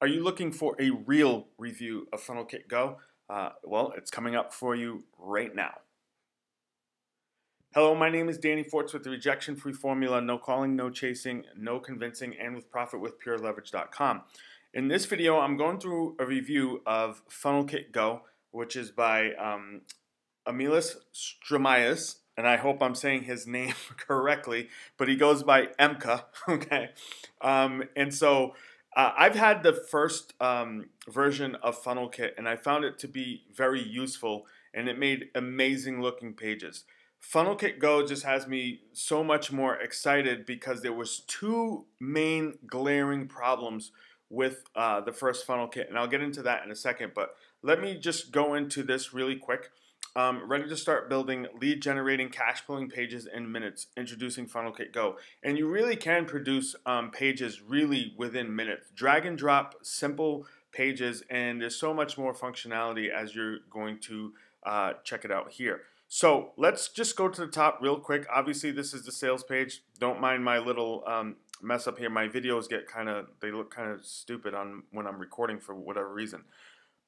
Are you looking for a real review of FunnelKit Go? Uh, well, it's coming up for you right now. Hello, my name is Danny Fortes with the rejection free formula no calling, no chasing, no convincing, and with profit with pureleverage.com. In this video, I'm going through a review of FunnelKit Go, which is by um, Emilis Stramias, and I hope I'm saying his name correctly, but he goes by Emka, okay? Um, and so uh, I've had the first um, version of FunnelKit and I found it to be very useful and it made amazing looking pages. FunnelKit Go just has me so much more excited because there was two main glaring problems with uh, the first FunnelKit and I'll get into that in a second but let me just go into this really quick um, ready to start building lead generating cash flowing pages in minutes introducing funnelkit go. And you really can produce um, pages really within minutes. Drag and drop simple pages and there's so much more functionality as you're going to uh, check it out here. So let's just go to the top real quick. Obviously this is the sales page. Don't mind my little um, mess up here. My videos get kind of they look kind of stupid on when I'm recording for whatever reason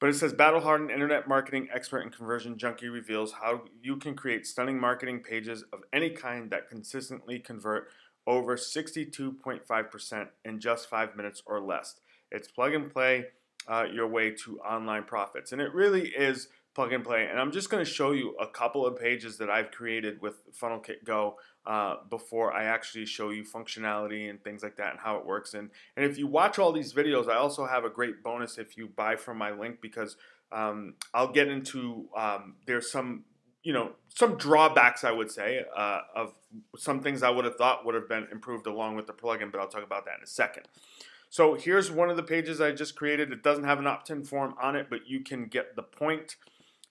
but it says battle hardened internet marketing expert and conversion junkie reveals how you can create stunning marketing pages of any kind that consistently convert over 62.5% in just five minutes or less. It's plug and play uh, your way to online profits. And it really is plug and play. And I'm just going to show you a couple of pages that I've created with FunnelKit Go uh, before I actually show you functionality and things like that and how it works. And, and if you watch all these videos, I also have a great bonus if you buy from my link because um, I'll get into, um, there's some, you know, some drawbacks, I would say, uh, of some things I would have thought would have been improved along with the plugin, but I'll talk about that in a second. So here's one of the pages I just created. It doesn't have an opt-in form on it, but you can get the point.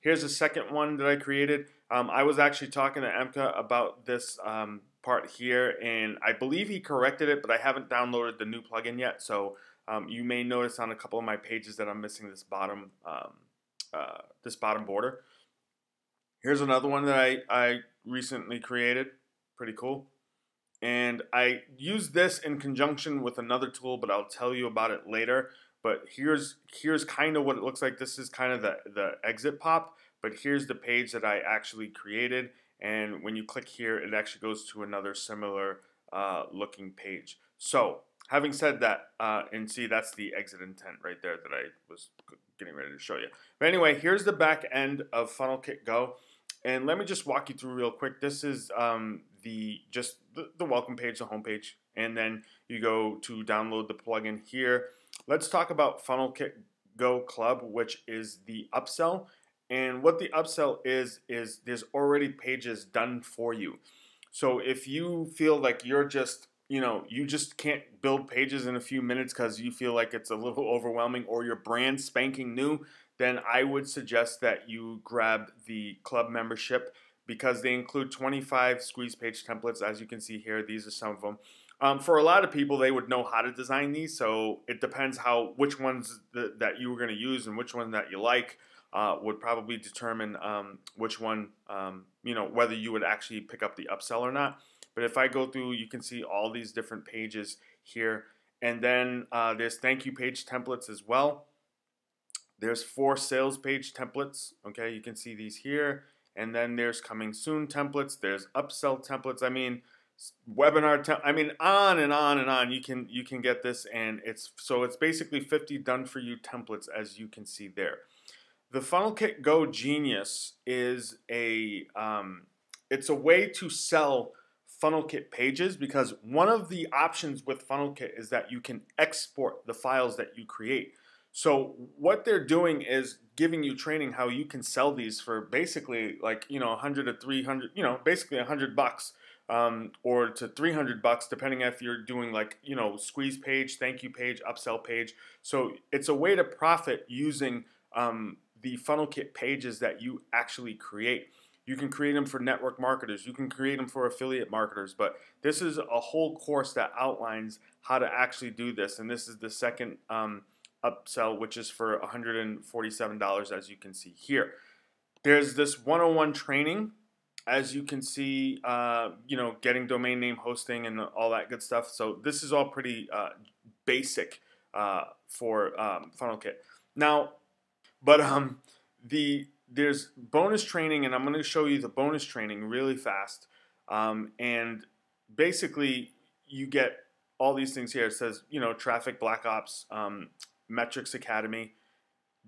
Here's a second one that I created. Um, I was actually talking to Emka about this um, part here, and I believe he corrected it, but I haven't downloaded the new plugin yet. So um, you may notice on a couple of my pages that I'm missing this bottom um, uh, this bottom border. Here's another one that I, I recently created. Pretty cool. And I use this in conjunction with another tool, but I'll tell you about it later. But here's here's kind of what it looks like. This is kind of the, the exit pop, but here's the page that I actually created. And when you click here, it actually goes to another similar uh, looking page. So having said that, uh, and see that's the exit intent right there that I was getting ready to show you. But anyway, here's the back end of FunnelKit Go. And let me just walk you through real quick. This is um, the just the, the welcome page, the home page, and then you go to download the plugin here. Let's talk about Funnel Kit Go Club, which is the upsell. And what the upsell is, is there's already pages done for you. So if you feel like you're just, you know, you just can't build pages in a few minutes because you feel like it's a little overwhelming or your brand spanking new, then I would suggest that you grab the club membership because they include 25 squeeze page templates. As you can see here, these are some of them. Um, for a lot of people, they would know how to design these, so it depends how which ones th that you were going to use and which one that you like uh, would probably determine um, which one um, you know whether you would actually pick up the upsell or not. But if I go through, you can see all these different pages here, and then uh, there's thank you page templates as well. There's four sales page templates. Okay, you can see these here, and then there's coming soon templates. There's upsell templates. I mean webinar te- I mean on and on and on you can you can get this and it's so it's basically 50 done for you templates as you can see there the FunnelKit Go Genius is a um, it's a way to sell FunnelKit pages because one of the options with FunnelKit is that you can export the files that you create. So what they're doing is giving you training how you can sell these for basically like you know 100 to 300 you know basically 100 bucks um, or to 300 bucks, depending if you're doing like, you know, squeeze page, thank you page, upsell page. So it's a way to profit using um, the FunnelKit pages that you actually create. You can create them for network marketers. You can create them for affiliate marketers. But this is a whole course that outlines how to actually do this. And this is the second um, upsell, which is for $147, as you can see here. There's this 101 training as you can see, uh, you know, getting domain name hosting and all that good stuff. So this is all pretty uh, basic uh, for um, FunnelKit. Now, but um, the there's bonus training, and I'm going to show you the bonus training really fast. Um, and basically, you get all these things here. It says, you know, Traffic Black Ops, um, Metrics Academy,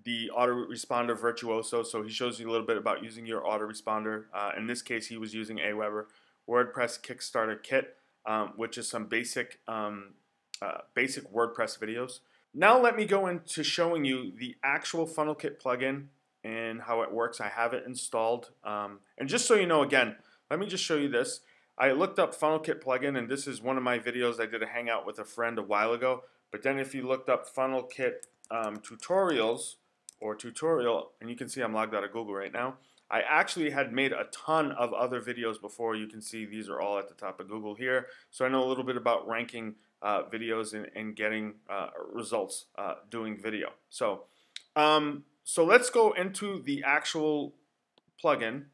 the autoresponder virtuoso. So he shows you a little bit about using your autoresponder. Uh, in this case, he was using Aweber. WordPress Kickstarter Kit, um, which is some basic um, uh, basic WordPress videos. Now let me go into showing you the actual FunnelKit plugin and how it works. I have it installed. Um, and just so you know, again, let me just show you this. I looked up FunnelKit plugin, and this is one of my videos. I did a hangout with a friend a while ago. But then if you looked up FunnelKit um, tutorials or tutorial, and you can see I'm logged out of Google right now, I actually had made a ton of other videos before. You can see these are all at the top of Google here. So I know a little bit about ranking uh, videos and, and getting uh, results uh, doing video. So um, so let's go into the actual plugin